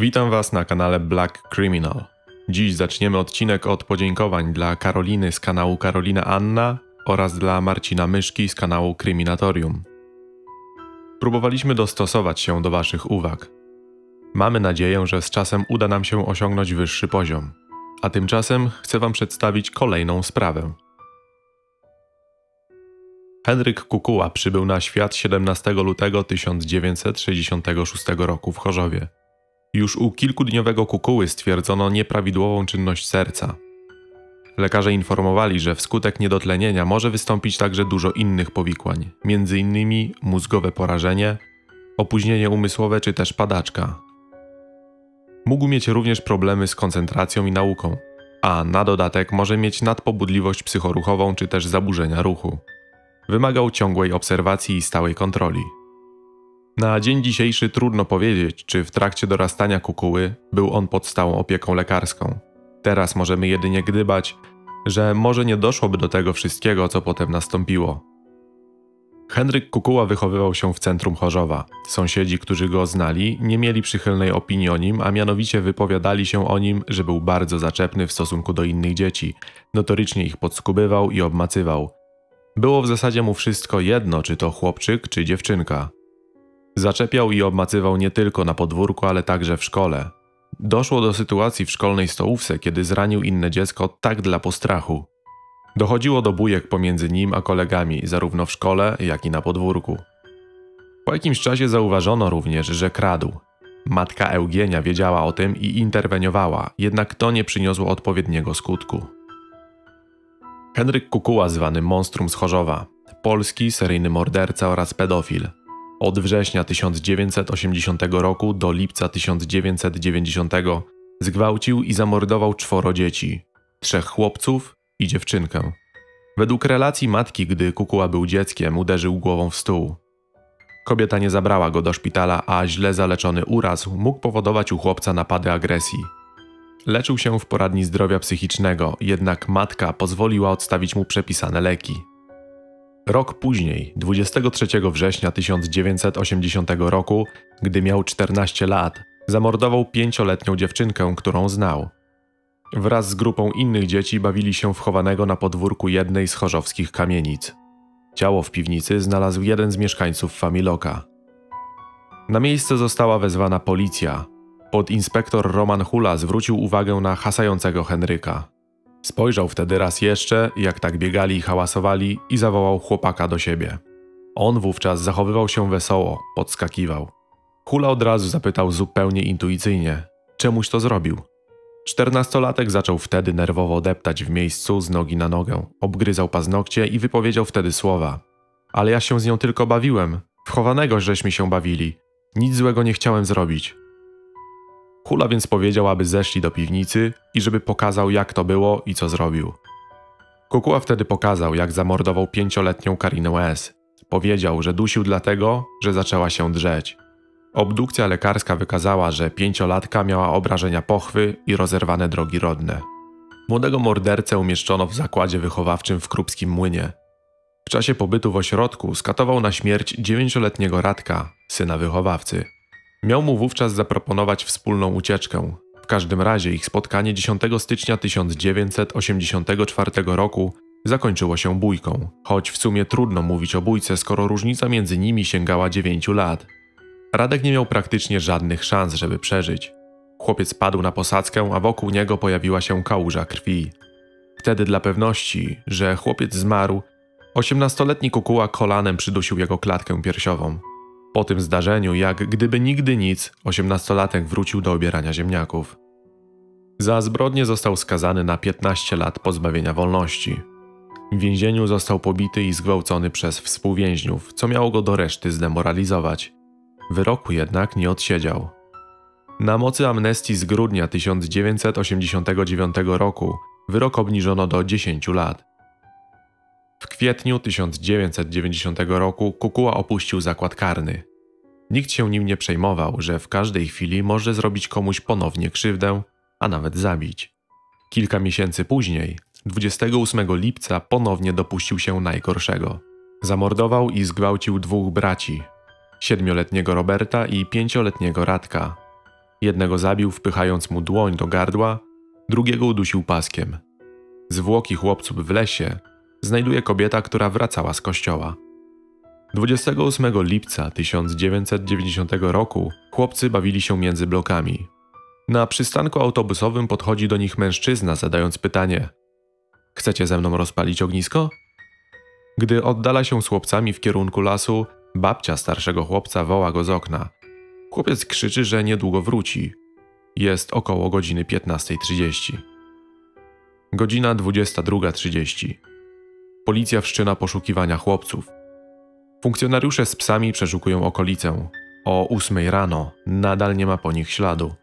Witam Was na kanale Black Criminal. Dziś zaczniemy odcinek od podziękowań dla Karoliny z kanału Karolina Anna oraz dla Marcina Myszki z kanału Kryminatorium. Próbowaliśmy dostosować się do Waszych uwag. Mamy nadzieję, że z czasem uda nam się osiągnąć wyższy poziom. A tymczasem chcę Wam przedstawić kolejną sprawę. Henryk Kukuła przybył na świat 17 lutego 1966 roku w Chorzowie. Już u kilkudniowego kukuły stwierdzono nieprawidłową czynność serca. Lekarze informowali, że wskutek niedotlenienia może wystąpić także dużo innych powikłań, m.in. mózgowe porażenie, opóźnienie umysłowe czy też padaczka. Mógł mieć również problemy z koncentracją i nauką, a na dodatek może mieć nadpobudliwość psychoruchową czy też zaburzenia ruchu. Wymagał ciągłej obserwacji i stałej kontroli. Na dzień dzisiejszy trudno powiedzieć, czy w trakcie dorastania kukuły był on pod stałą opieką lekarską. Teraz możemy jedynie gdybać, że może nie doszłoby do tego wszystkiego, co potem nastąpiło. Henryk Kukuła wychowywał się w centrum Chorzowa. Sąsiedzi, którzy go znali, nie mieli przychylnej opinii o nim, a mianowicie wypowiadali się o nim, że był bardzo zaczepny w stosunku do innych dzieci, notorycznie ich podskubywał i obmacywał. Było w zasadzie mu wszystko jedno, czy to chłopczyk, czy dziewczynka. Zaczepiał i obmacywał nie tylko na podwórku, ale także w szkole. Doszło do sytuacji w szkolnej stołówce, kiedy zranił inne dziecko tak dla postrachu. Dochodziło do bujek pomiędzy nim a kolegami, zarówno w szkole, jak i na podwórku. Po jakimś czasie zauważono również, że kradł. Matka Eugenia wiedziała o tym i interweniowała, jednak to nie przyniosło odpowiedniego skutku. Henryk Kukuła, zwany Monstrum z Chorzowa, polski seryjny morderca oraz pedofil – od września 1980 roku do lipca 1990 zgwałcił i zamordował czworo dzieci, trzech chłopców i dziewczynkę. Według relacji matki, gdy Kukuła był dzieckiem, uderzył głową w stół. Kobieta nie zabrała go do szpitala, a źle zaleczony uraz mógł powodować u chłopca napady agresji. Leczył się w poradni zdrowia psychicznego, jednak matka pozwoliła odstawić mu przepisane leki. Rok później, 23 września 1980 roku, gdy miał 14 lat, zamordował pięcioletnią dziewczynkę, którą znał. Wraz z grupą innych dzieci bawili się w chowanego na podwórku jednej z chorzowskich kamienic. Ciało w piwnicy znalazł jeden z mieszkańców Familoka. Na miejsce została wezwana policja. Podinspektor Roman Hula zwrócił uwagę na hasającego Henryka. Spojrzał wtedy raz jeszcze, jak tak biegali i hałasowali, i zawołał chłopaka do siebie. On wówczas zachowywał się wesoło, podskakiwał. Hula od razu zapytał zupełnie intuicyjnie: czemuś to zrobił? Czternastolatek zaczął wtedy nerwowo deptać w miejscu z nogi na nogę, obgryzał paznokcie i wypowiedział wtedy słowa: Ale ja się z nią tylko bawiłem, wchowanego żeśmy się bawili, nic złego nie chciałem zrobić. Hula więc powiedział, aby zeszli do piwnicy i żeby pokazał, jak to było i co zrobił. Kukuła wtedy pokazał, jak zamordował pięcioletnią Karinę S. Powiedział, że dusił dlatego, że zaczęła się drzeć. Obdukcja lekarska wykazała, że pięciolatka miała obrażenia pochwy i rozerwane drogi rodne. Młodego mordercę umieszczono w zakładzie wychowawczym w Krupskim Młynie. W czasie pobytu w ośrodku skatował na śmierć dziewięcioletniego Radka, syna wychowawcy. Miał mu wówczas zaproponować wspólną ucieczkę. W każdym razie ich spotkanie 10 stycznia 1984 roku zakończyło się bójką, choć w sumie trudno mówić o bójce, skoro różnica między nimi sięgała 9 lat. Radek nie miał praktycznie żadnych szans, żeby przeżyć. Chłopiec padł na posadzkę, a wokół niego pojawiła się kałuża krwi. Wtedy dla pewności, że chłopiec zmarł, osiemnastoletni kukuła kolanem przydusił jego klatkę piersiową. Po tym zdarzeniu, jak gdyby nigdy nic, osiemnastolatek wrócił do obierania ziemniaków. Za zbrodnię został skazany na 15 lat pozbawienia wolności. W więzieniu został pobity i zgwałcony przez współwięźniów, co miało go do reszty zdemoralizować. Wyroku jednak nie odsiedział. Na mocy amnestii z grudnia 1989 roku wyrok obniżono do 10 lat. W kwietniu 1990 roku Kukuła opuścił zakład karny. Nikt się nim nie przejmował, że w każdej chwili może zrobić komuś ponownie krzywdę, a nawet zabić. Kilka miesięcy później, 28 lipca, ponownie dopuścił się najgorszego. Zamordował i zgwałcił dwóch braci: siedmioletniego Roberta i pięcioletniego Radka. Jednego zabił, wpychając mu dłoń do gardła, drugiego udusił paskiem. Zwłoki chłopców w lesie znajduje kobieta, która wracała z kościoła. 28 lipca 1990 roku chłopcy bawili się między blokami. Na przystanku autobusowym podchodzi do nich mężczyzna, zadając pytanie: Chcecie ze mną rozpalić ognisko? Gdy oddala się z chłopcami w kierunku lasu, babcia starszego chłopca woła go z okna. Chłopiec krzyczy, że niedługo wróci. Jest około godziny 15.30. Godzina 22.30. Policja wszczyna poszukiwania chłopców. Funkcjonariusze z psami przeszukują okolicę. O 8 rano nadal nie ma po nich śladu.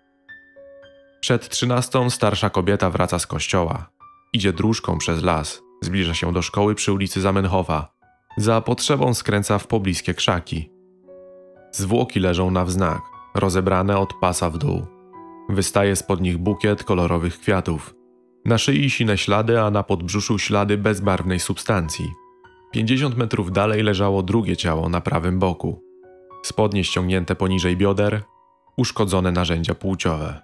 Przed 13 starsza kobieta wraca z kościoła. Idzie dróżką przez las, zbliża się do szkoły przy ulicy Zamenhofa. Za potrzebą skręca w pobliskie krzaki. Zwłoki leżą na wznak, rozebrane od pasa w dół. Wystaje spod nich bukiet kolorowych kwiatów. Na szyi sine ślady, a na podbrzuszu ślady bezbarwnej substancji. 50 metrów dalej leżało drugie ciało na prawym boku. Spodnie ściągnięte poniżej bioder, uszkodzone narzędzia płciowe.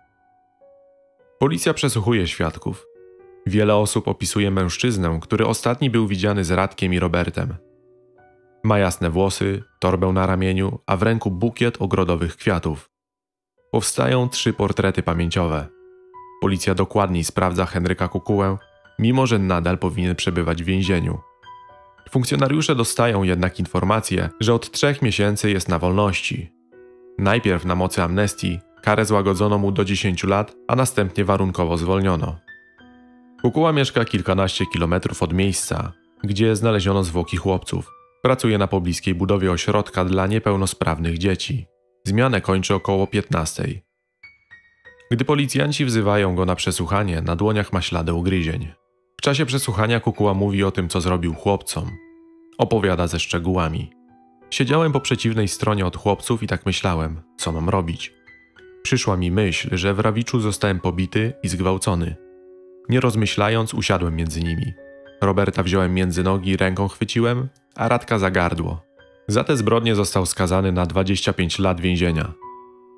Policja przesłuchuje świadków. Wiele osób opisuje mężczyznę, który ostatni był widziany z Radkiem i Robertem. Ma jasne włosy, torbę na ramieniu, a w ręku bukiet ogrodowych kwiatów. Powstają trzy portrety pamięciowe. Policja dokładniej sprawdza Henryka Kukułę, mimo że nadal powinien przebywać w więzieniu. Funkcjonariusze dostają jednak informację, że od trzech miesięcy jest na wolności. Najpierw na mocy amnestii karę złagodzono mu do 10 lat, a następnie warunkowo zwolniono. Kukuła mieszka kilkanaście kilometrów od miejsca, gdzie znaleziono zwłoki chłopców. Pracuje na pobliskiej budowie ośrodka dla niepełnosprawnych dzieci. Zmianę kończy około 15. Gdy policjanci wzywają go na przesłuchanie, na dłoniach ma ślady ugryzień. W czasie przesłuchania Kukuła mówi o tym, co zrobił chłopcom. Opowiada ze szczegółami. Siedziałem po przeciwnej stronie od chłopców i tak myślałem, co mam robić. Przyszła mi myśl, że w Rawiczu zostałem pobity i zgwałcony. Nie rozmyślając, usiadłem między nimi. Roberta wziąłem między nogi, ręką chwyciłem, a Radka za gardło. Za te zbrodnie został skazany na 25 lat więzienia.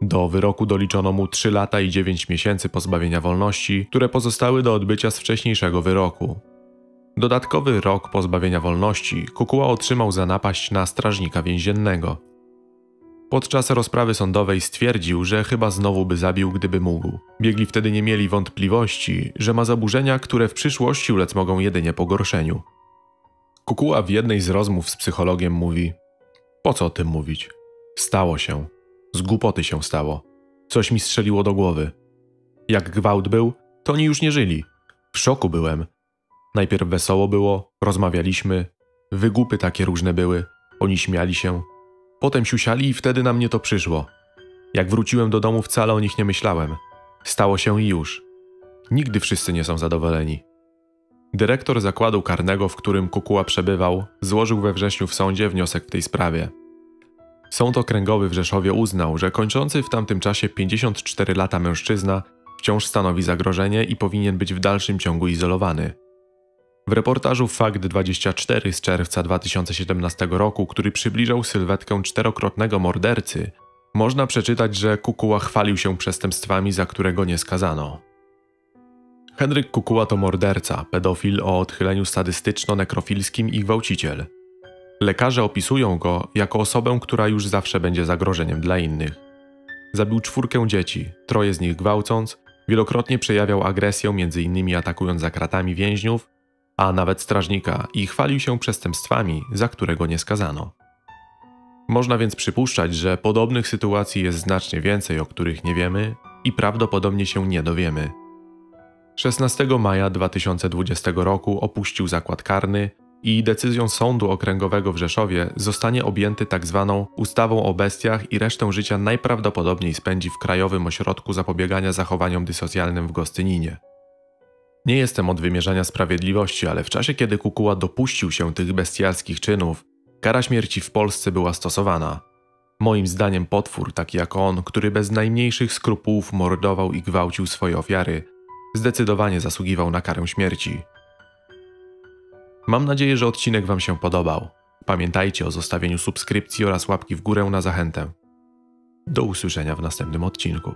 Do wyroku doliczono mu 3 lata i 9 miesięcy pozbawienia wolności, które pozostały do odbycia z wcześniejszego wyroku. Dodatkowy rok pozbawienia wolności Kukuła otrzymał za napaść na strażnika więziennego. Podczas rozprawy sądowej stwierdził, że chyba znowu by zabił, gdyby mógł. Biegli wtedy nie mieli wątpliwości, że ma zaburzenia, które w przyszłości ulec mogą jedynie pogorszeniu. Kukuła w jednej z rozmów z psychologiem mówi: Po co o tym mówić? Stało się. Z głupoty się stało. Coś mi strzeliło do głowy. Jak gwałt był, to oni już nie żyli. W szoku byłem. Najpierw wesoło było, rozmawialiśmy, wygupy takie różne były, oni śmiali się. Potem siusiali i wtedy na mnie to przyszło. Jak wróciłem do domu, wcale o nich nie myślałem. Stało się i już. Nigdy wszyscy nie są zadowoleni. Dyrektor zakładu karnego, w którym Kukuła przebywał, złożył we wrześniu w sądzie wniosek w tej sprawie. Sąd okręgowy w Rzeszowie uznał, że kończący w tamtym czasie 54 lata mężczyzna wciąż stanowi zagrożenie i powinien być w dalszym ciągu izolowany. W reportażu Fakt 24 z czerwca 2017 roku, który przybliżał sylwetkę czterokrotnego mordercy, można przeczytać, że Kukuła chwalił się przestępstwami, za które go nie skazano. Henryk Kukuła to morderca, pedofil o odchyleniu sadystyczno-nekrofilskim i gwałciciel. Lekarze opisują go jako osobę, która już zawsze będzie zagrożeniem dla innych. Zabił czwórkę dzieci, troje z nich gwałcąc, wielokrotnie przejawiał agresję, m.in. atakując za kratami więźniów, a nawet strażnika i chwalił się przestępstwami, za które go nie skazano. Można więc przypuszczać, że podobnych sytuacji jest znacznie więcej, o których nie wiemy i prawdopodobnie się nie dowiemy. 16 maja 2020 roku opuścił zakład karny i decyzją Sądu Okręgowego w Rzeszowie zostanie objęty tzw. Tak ustawą o bestiach i resztę życia najprawdopodobniej spędzi w Krajowym Ośrodku Zapobiegania Zachowaniom Dysocjalnym w Gostyninie. Nie jestem od wymierzania sprawiedliwości, ale w czasie kiedy Kukuła dopuścił się tych bestialskich czynów, kara śmierci w Polsce była stosowana. Moim zdaniem potwór, taki jak on, który bez najmniejszych skrupułów mordował i gwałcił swoje ofiary, zdecydowanie zasługiwał na karę śmierci. Mam nadzieję, że odcinek Wam się podobał. Pamiętajcie o zostawieniu subskrypcji oraz łapki w górę na zachętę. Do usłyszenia w następnym odcinku.